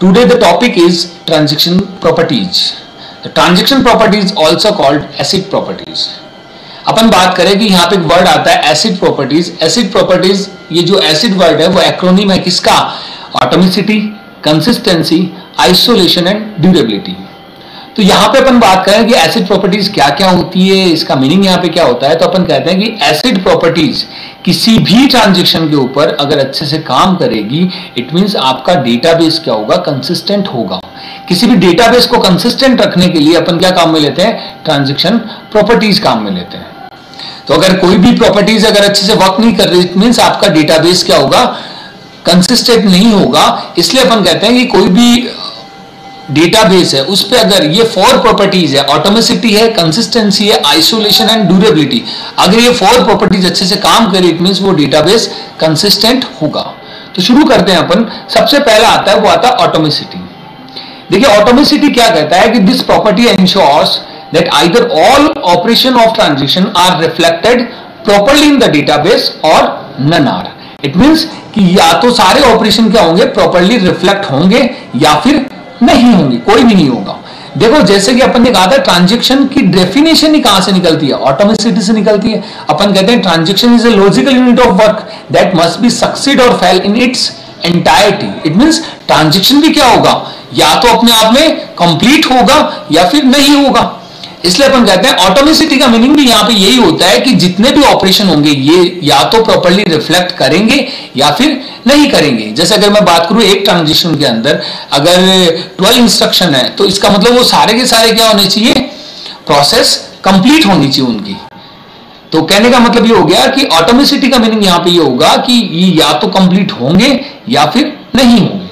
Today the topic is transaction properties. The transaction properties also called asset properties. अपन बात करें कि यहाँ पे एक वर्ड आता है एसिड प्रॉपर्टीज़ एसिड प्रॉपर्टीज़ ये जो एसिड वर्ड है वो एक्रोनिम है किसका atomicity consistency isolation and durability तो यहाँ पे अपन बात करें कि एसिड प्रॉपर्टीज़ क्या क्या होती है, इसका मीनिंग यहाँ पे क्या होता है तो अपन कहते हैं कि एसिड प्रॉपर्टीज़ किसी भी ट्रांजेक्शन के ऊपर अगर अच्छे से काम करेगी इट मींस आपका डेटाबेस क्या होगा कंसिस्टेंट होगा। किसी भी डेटाबेस को कंसिस्टेंट रखने के लिए अपन क्या काम में लेते हैं? ट्रांजेक्शन प्रॉपर्टीज़ काम में लेते हैं। तो अगर कोई भी प्रॉपर्टीज़ अगर अच्छे से वर्क नहीं कर रही इट मीन आपका डेटाबेस क्या होगा? कंसिस्टेंट नहीं होगा। इसलिए अपन कहते हैं कि कोई भी डेटाबेस है, उस पर अगर ये फोर प्रॉपर्टीज़ है ऑटोमेसिटी है कंसिस्टेंसी है आइसोलेशन एंड ड्यूरेबिलिटी अगर ये फोर प्रॉपर्टीज़ अच्छे से काम करे इट मीन वो डेटाबेस कंसिस्टेंट होगा। तो शुरू करते हैं अपन। सबसे पहला आता है, वो आता है ऑटोमेसिटी देखिए ऑटोमेसिटी क्या कहता है कि this property ensures that either all operation of transaction are reflected properly in the database और नन आर इट मींस कि या तो सारे ऑपरेशन क्या होंगे प्रॉपरली रिफ्लेक्ट होंगे, या फिर नहीं होंगे, कोई भी नहीं होगा। देखो, जैसे कि अपन ने कहा था ट्रांजेक्शन की डेफिनेशन ही कहाँ से निकलती है? ऑटोमेसिटी से निकलती है। अपन कहते हैं transaction is a logical unit of work that must be succeed और fail in its entirety it means transaction भी क्या होगा? या तो अपने आप में कंप्लीट होगा, या फिर नहीं होगा। इसलिए अपन कहते हैं ऑटोमेसिटी का मीनिंग भी यहाँ पे यही होता है कि जितने भी ऑपरेशन होंगे, ये या तो प्रॉपरली रिफ्लेक्ट करेंगे, या फिर नहीं करेंगे। जैसे अगर मैं बात करूँ एक ट्रांजिशन के अंदर, अगर 12 इंस्ट्रक्शन है तो इसका मतलब वो सारे के सारे क्या होने चाहिए? प्रोसेस कंप्लीट होनी चाहिए उनकी। तो कहने का मतलब ये हो गया कि ऑटोमेसिटी का मीनिंग यहाँ पे ये होगा कि ये या तो कंप्लीट होंगे या फिर नहीं होंगे।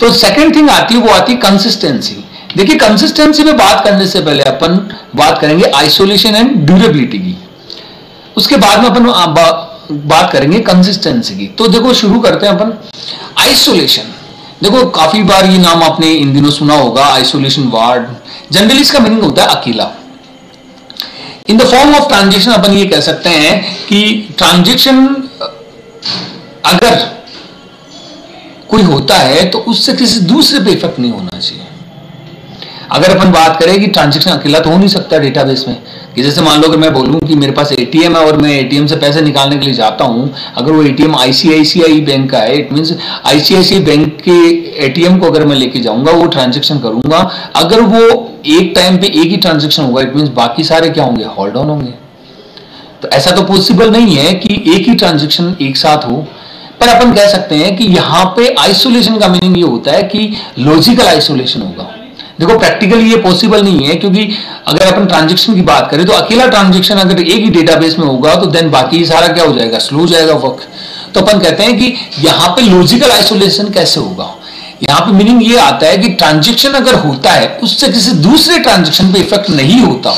तो सेकेंड थिंग आती है, वो आती है कंसिस्टेंसी देखिए कंसिस्टेंसी में बात करने से पहले अपन बात करेंगे आइसोलेशन एंड ड्यूरेबिलिटी की। उसके बाद में अपन बात करेंगे कंसिस्टेंसी की। तो देखो, शुरू करते हैं अपन। आइसोलेशन देखो, काफ़ी बार ये नाम आपने इन दिनों सुना होगा आइसोलेशन वार्ड जनरली इसका मीनिंग होता है अकेला। In the form of transaction अपन ये कह सकते हैं कि ट्रांजेक्शन अगर कोई होता है तो उससे किसी दूसरे पे इफ़ेक्ट नहीं होना चाहिए। अगर अपन बात करें कि ट्रांजेक्शन अकेला तो हो नहीं सकता डेटाबेस में, कि जैसे मान लो कि मैं बोलूँ कि मेरे पास एटीएम है और मैं एटीएम से पैसे निकालने के लिए जाता हूँ, अगर वो एटीएम आईसीआईसीआई बैंक का है इट मीन आईसीआईसीआई बैंक के एटीएम को अगर मैं लेके जाऊँगा, वो ट्रांजेक्शन करूँगा। अगर वो एक टाइम पे एक ही ट्रांजेक्शन होगा इट मीन बाकी सारे क्या होंगे? होल्ड ऑन होंगे। तो ऐसा तो पॉसिबल नहीं है कि एक ही ट्रांजेक्शन एक साथ हो। पर अपन कह सकते हैं कि यहाँ पे आइसोलेशन का मीनिंग ये होता है कि लॉजिकल आइसोलेशन होगा। देखो प्रैक्टिकली ये पॉसिबल नहीं है, क्योंकि अगर अपन ट्रांजेक्शन की बात करें तो अकेला ट्रांजेक्शन अगर एक ही डेटाबेस में होगा तो देन बाकी सारा क्या हो जाएगा? स्लो जाएगा वर्क तो अपन कहते हैं कि यहाँ पे लॉजिकल आइसोलेशन कैसे होगा? यहाँ पे मीनिंग ये आता है कि ट्रांजेक्शन अगर होता है, उससे किसी दूसरे ट्रांजेक्शन पे इफ़ेक्ट नहीं होता।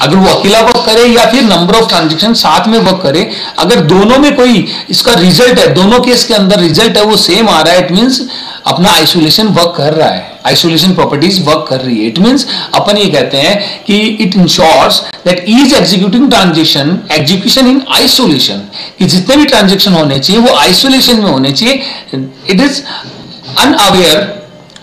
अगर वो अकेला वर्क करे या फिर नंबर ऑफ़ ट्रांजेक्शन साथ में वर्क करे, अगर दोनों में कोई इसका रिज़ल्ट है, दोनों केस के अंदर रिज़ल्ट है, वो सेम आ रहा है इट मीन अपना आइसोलेशन वर्क कर रहा है। आइसोलेशन प्रॉपर्टीज़ वर्क कर रही है. इट मीन अपन ये कहते हैं कि it ensures that is executing transaction execution in isolation कि जितने भी ट्रांजेक्शन होने चाहिए, वो आइसोलेशन में होने चाहिए. It is unaware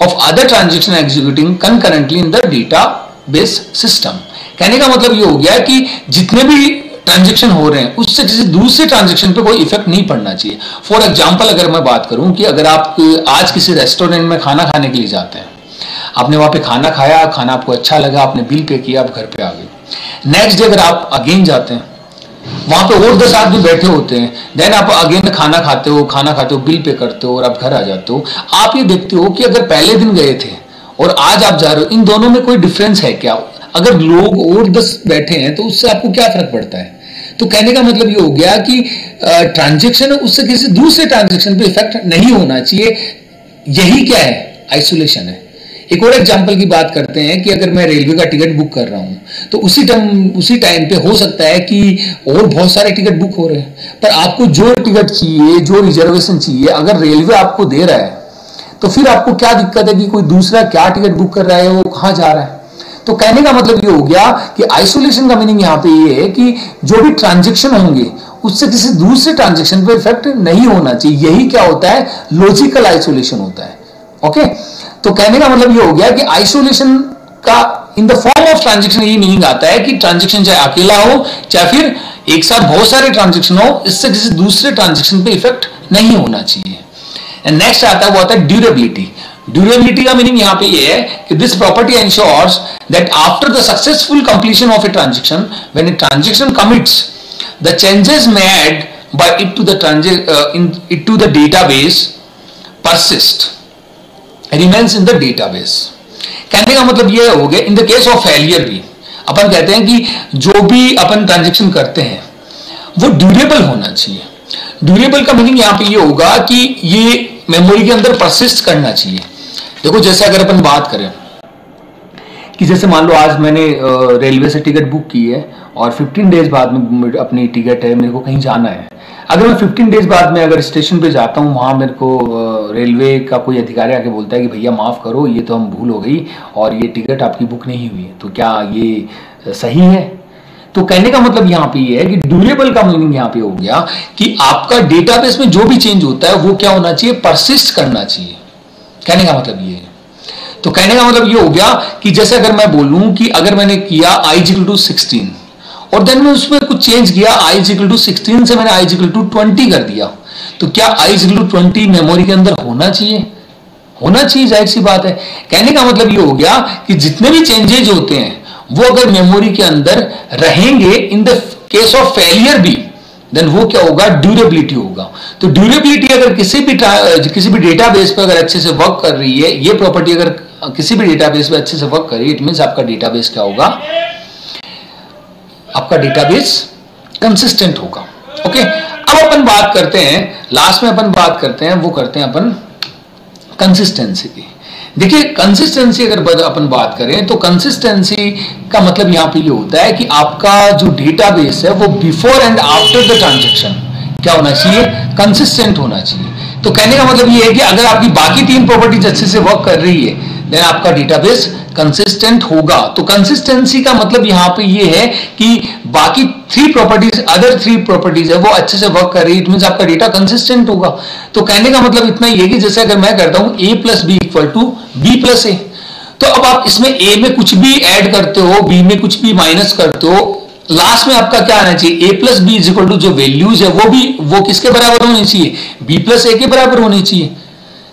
of other transaction executing concurrently in the database system कहने का मतलब ये हो गया कि जितने भी ट्रांजेक्शन हो रहे हैं, उससे किसी दूसरे ट्रांजेक्शन पे कोई इफ़ेक्ट नहीं पड़ना चाहिए. फॉर एग्ज़ाम्पल अगर मैं बात करूँ कि अगर आप आज किसी रेस्टोरेंट में खाना खाने के लिए जाते हैं आपने वहाँ पे खाना खाया, खाना आपको अच्छा लगा, आपने बिल पे किया, आप घर पे आ गए। नेक्स्ट डे अगर आप अगेन जाते हैं, वहाँ पे और दस आदमी बैठे होते हैं देन आप अगेन खाना खाते हो, खाना खाते हो, बिल पे करते हो और आप घर आ जाते हो, आप ये देखते हो कि अगर पहले दिन गए थे और आज आप जा रहे हो, इन दोनों में कोई डिफरेंस है क्या? अगर लोग और दस बैठे हैं तो उससे आपको क्या फ़र्क पड़ता है? तो कहने का मतलब ये हो गया कि ट्रांजेक्शन उससे किसी दूसरे ट्रांजेक्शन पे इफ़ेक्ट नहीं होना चाहिए। यही क्या है? आइसोलेशन है। एक और एग्जांपल की बात करते हैं कि अगर मैं रेलवे का टिकट बुक कर रहा हूँ तो उसी टाइम उसी टाइम पे हो सकता है कि और बहुत सारे टिकट बुक हो रहे हैं। पर आपको जो टिकट चाहिए, जो रिजर्वेशन चाहिए, अगर रेलवे आपको दे रहा है तो फिर आपको क्या दिक्कत है कि कोई दूसरा क्या टिकट बुक कर रहा है, वो कहाँ जा रहा है? तो कहने का मतलब ये हो गया कि आइसोलेशन का मीनिंग यहाँ पे ये है कि जो भी ट्रांजेक्शन होंगे, उससे किसी दूसरे ट्रांजेक्शन पे इफ़ेक्ट नहीं होना चाहिए। यही क्या होता है? लॉजिकल आइसोलेशन होता है। ओके तो कहने का मतलब ये हो गया कि आइसोलेशन का in the form of transaction ये मीनिंग आता है कि ट्रांजेक्शन चाहे अकेला हो, चाहे फिर एक साथ बहुत सारे ट्रांजेक्शन हो, इससे किसी दूसरे ट्रांजेक्शन पे इफ़ेक्ट नहीं होना चाहिए। एंड नेक्स्ट आता है वो आता है ड्यूरेबिलिटी ड्यूरेबिलिटी का मीनिंग यहाँ पे ये है कि this property ensures that after the successful completion of a transaction when a transaction commits the changes made by it to the in it to the database persist remains in the database कहने का मतलब यह हो गया in the case of failure भी, अपन कहते हैं कि जो भी अपन ट्रांजेक्शन करते हैं, वो ड्यूरेबल होना चाहिए। ड्यूरेबल का मीनिंग यहाँ पे ये होगा कि ये मेमोरी के अंदर परसिस्ट करना चाहिए। देखो, जैसे अगर अपन बात करें कि जैसे मान लो आज मैंने रेलवे से टिकट बुक की है और 15 डेज़ बाद में अपनी टिकट है, मेरे को कहीं जाना है। अगर मैं 15 डेज़ बाद में अगर स्टेशन पे जाता हूँ, वहाँ मेरे को रेलवे का कोई अधिकारी आके बोलता है कि भैया माफ़ करो, ये तो हम भूल हो गई और ये टिकट आपकी बुक नहीं हुई तो क्या ये सही है? तो कहने का मतलब यहाँ पे ये है कि ड्यूरेबल का मीनिंग यहाँ पे हो गया कि आपका डेटाबेस में जो भी चेंज होता है, वो क्या होना चाहिए? परसिस्ट करना चाहिए। कहने का मतलब ये है। तो कहने का मतलब ये हो गया कि जैसे अगर मैं बोलूँ कि अगर मैंने किया आई जिकल टू सिक्सटीन और देन मैं उसमें कुछ चेंज किया आई जिकल टू सिक्सटीन से मैंने आई जिकल टू ट्वेंटी कर दिया। तो क्या आई जिकल टू ट्वेंटी मेमोरी के अंदर होना चाहिए? होना चाहिए, ज़ाहिर सी बात है। कहने का मतलब ये हो गया कि जितने भी चेंजेज होते हैं, वो अगर मेमोरी के अंदर रहेंगे in the case of failure भी देन वो क्या होगा? ड्यूरेबिलिटी होगा। तो ड्यूरेबिलिटी अगर किसी भी किसी भी डेटाबेस पर अगर अच्छे से वर्क कर रही है, ये प्रॉपर्टी अगर किसी भी डेटाबेस पे अच्छे से वर्क कर रही है इट मीन आपका डेटाबेस क्या होगा? आपका डेटाबेस कंसिस्टेंट होगा। ओके अब अपन बात करते हैं लास्ट में अपन बात करते हैं, वो करते हैं अपन कंसिस्टेंसी की। देखिए कंसिस्टेंसी अगर अपन बात करें तो कंसिस्टेंसी का मतलब यहाँ पे ये होता है कि आपका जो डेटाबेस है, वो before and after the transaction क्या होना चाहिए? कंसिस्टेंट होना चाहिए। तो कहने का मतलब ये है कि अगर आपकी बाकी तीन प्रॉपर्टीज़ अच्छे से वर्क कर रही है देन आपका डेटाबेस कंसिस्टेंट होगा। तो कंसिस्टेंसी का मतलब यहाँ पे ये है कि बाकी three properties other three properties है, वो अच्छे से वर्क कर रही इट मीन आपका डेटा कंसिस्टेंट होगा। तो कहने का मतलब इतना है कि जैसे अगर मैं करता हूँ A plus B equal to B plus A तो अब आप इसमें ए में कुछ भी ऐड करते हो बी में कुछ भी माइनस करते हो लास्ट में आपका क्या आना चाहिए? A plus B is equal to जो वैल्यूज़ है, वो भी, वो किसके बराबर होनी चाहिए? बी प्लस ए के बराबर होनी चाहिए।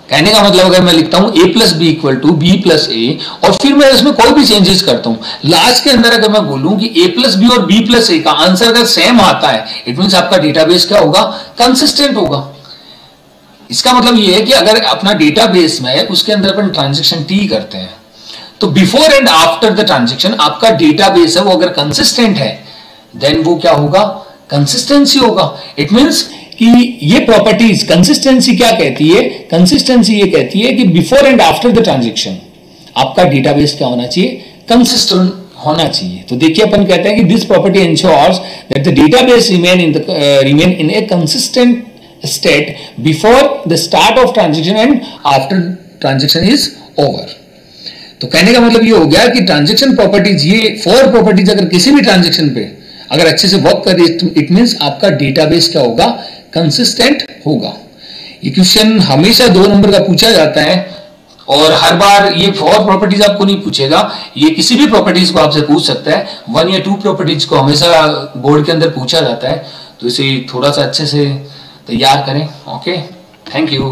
कहने का मतलब अगर मैं लिखता हूँ A plus B equal to B plus A और फिर मैं इसमें कोई भी चेंजेस करता हूँ, लास्ट के अंदर अगर मैं बोलूँ कि ए प्लस बी और बी प्लस ए का आंसर अगर सेम आता है इट मीन आपका डेटाबेस क्या होगा? कंसिस्टेंट होगा। इसका मतलब ये है कि अगर अपना डेटाबेस में उसके अंदर अपन ट्रांजेक्शन टी करते हैं तो before and after the transaction आपका डेटाबेस है, वो अगर कंसिस्टेंट है देन वो क्या होगा? कंसिस्टेंसी होगा। इट मीन्स कि ये प्रॉपर्टीज़ कंसिस्टेंसी क्या कहती है? कंसिस्टेंसी ये कहती है कि before and after the transaction आपका डेटाबेस क्या होना चाहिए? कंसिस्टेंट होना चाहिए। तो देखिए अपन कहते हैं कि this property ensures that the database remain in the remain in a consistent state before the start of transaction and after transaction is over तो कहने का मतलब ये हो गया कि ट्रांजेक्शन प्रॉपर्टीज़ ये फोर प्रॉपर्टीज़ अगर किसी भी ट्रांजेक्शन पे अगर अच्छे से वर्क कर रही इट मीन आपका डेटाबेस क्या होगा? कंसिस्टेंट होगा। ये क्वेश्चन हमेशा दो नंबर का पूछा जाता है और हर बार ये फोर प्रॉपर्टीज़ आपको नहीं पूछेगा। ये किसी भी प्रॉपर्टीज़ को आपसे पूछ सकता है। वन या टू प्रॉपर्टीज़ को हमेशा बोर्ड के अंदर पूछा जाता है। तो इसे थोड़ा सा अच्छे से तैयार करें। Okay thank you